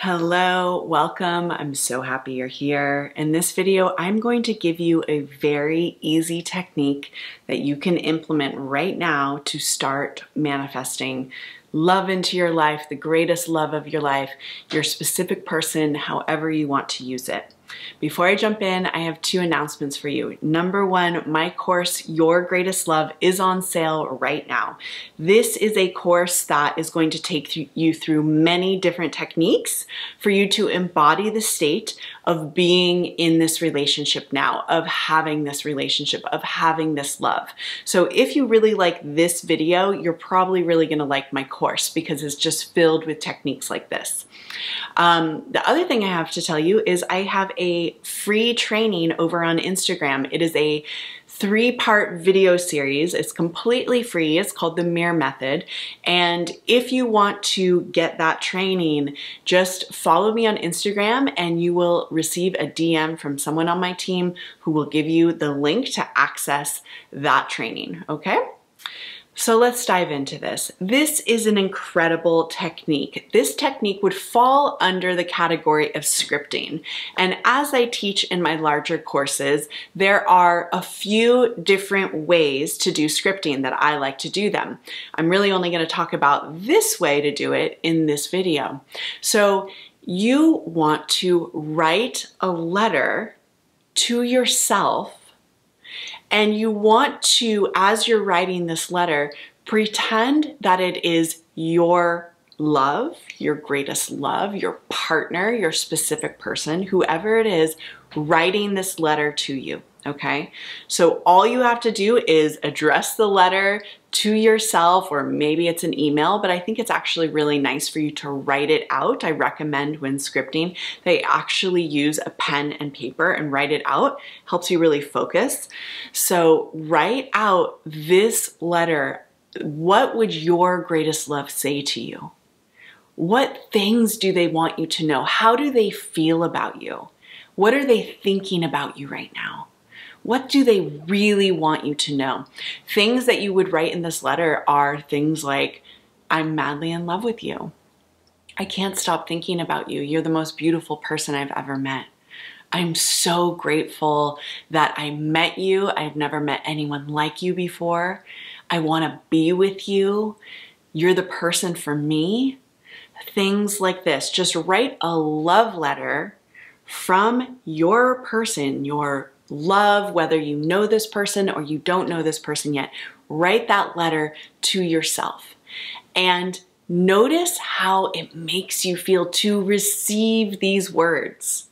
Hello, welcome. I'm so happy you're here. In this video, I'm going to give you a very easy technique that you can implement right now to start manifesting love into your life, the greatest love of your life, your specific person, however you want to use it. Before I jump in, I have two announcements for you. Number one, my course, Your Greatest Love, is on sale right now. This is a course that is going to take you through many different techniques for you to embody the state of being in this relationship now, of having this relationship, of having this love. So if you really like this video, you're probably really gonna like my course because it's just filled with techniques like this. Um, the other thing I have to tell you is I have a free training over on Instagram. It is a three part video series. It's completely free. It's called the Mirror Method. And if you want to get that training, just follow me on Instagram and you will receive a DM from someone on my team who will give you the link to access that training. Okay? So let's dive into this. This is an incredible technique. This technique would fall under the category of scripting. And as I teach in my larger courses, there are a few different ways to do scripting that I like to do them. I'm really only gonna talk about this way to do it in this video. So you want to write a letter to yourself and you want to, as you're writing this letter, pretend that it is your love, your greatest love, your partner, your specific person, whoever it is, writing this letter to you okay? So all you have to do is address the letter to yourself, or maybe it's an email, but I think it's actually really nice for you to write it out. I recommend when scripting, they actually use a pen and paper and write it out. Helps you really focus. So write out this letter. What would your greatest love say to you? What things do they want you to know? How do they feel about you? What are they thinking about you right now? What do they really want you to know? Things that you would write in this letter are things like, I'm madly in love with you. I can't stop thinking about you. You're the most beautiful person I've ever met. I'm so grateful that I met you. I've never met anyone like you before. I want to be with you. You're the person for me. Things like this. Just write a love letter from your person, your love, whether you know this person or you don't know this person yet, write that letter to yourself. And notice how it makes you feel to receive these words,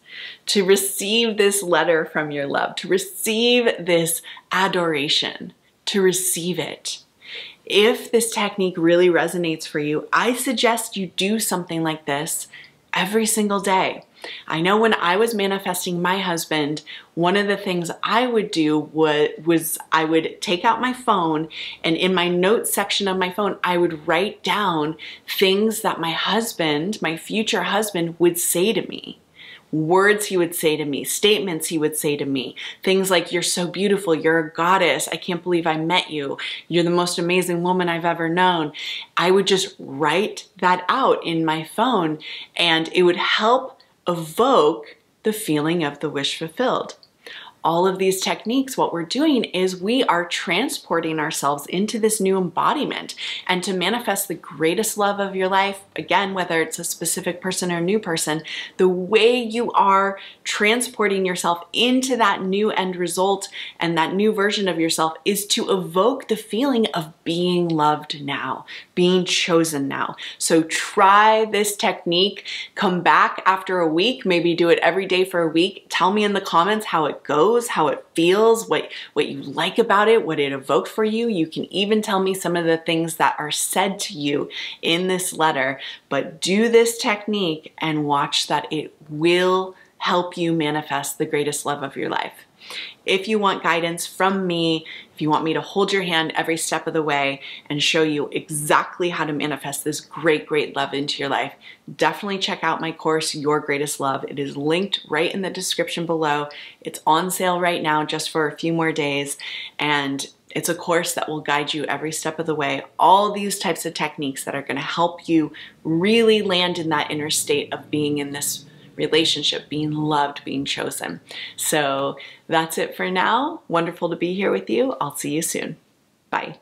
to receive this letter from your love, to receive this adoration, to receive it. If this technique really resonates for you, I suggest you do something like this every single day. I know when I was manifesting my husband, one of the things I would do was, I would take out my phone and in my notes section of my phone, I would write down things that my husband, my future husband would say to me words he would say to me, statements he would say to me, things like, You're so beautiful, you're a goddess, I can't believe I met you, you're the most amazing woman I've ever known. I would just write that out in my phone and it would help evoke the feeling of the wish fulfilled all of these techniques, what we're doing is we are transporting ourselves into this new embodiment and to manifest the greatest love of your life, again, whether it's a specific person or a new person, the way you are transporting yourself into that new end result and that new version of yourself is to evoke the feeling of being loved now, being chosen now. So try this technique, come back after a week, maybe do it every day for a week. Tell me in the comments how it goes how it feels, what, what you like about it, what it evoked for you. You can even tell me some of the things that are said to you in this letter, but do this technique and watch that it will help you manifest the greatest love of your life. If you want guidance from me, if you want me to hold your hand every step of the way and show you exactly how to manifest this great, great love into your life, definitely check out my course, Your Greatest Love. It is linked right in the description below. It's on sale right now just for a few more days. And it's a course that will guide you every step of the way. All these types of techniques that are going to help you really land in that inner state of being in this relationship, being loved, being chosen. So that's it for now. Wonderful to be here with you. I'll see you soon. Bye.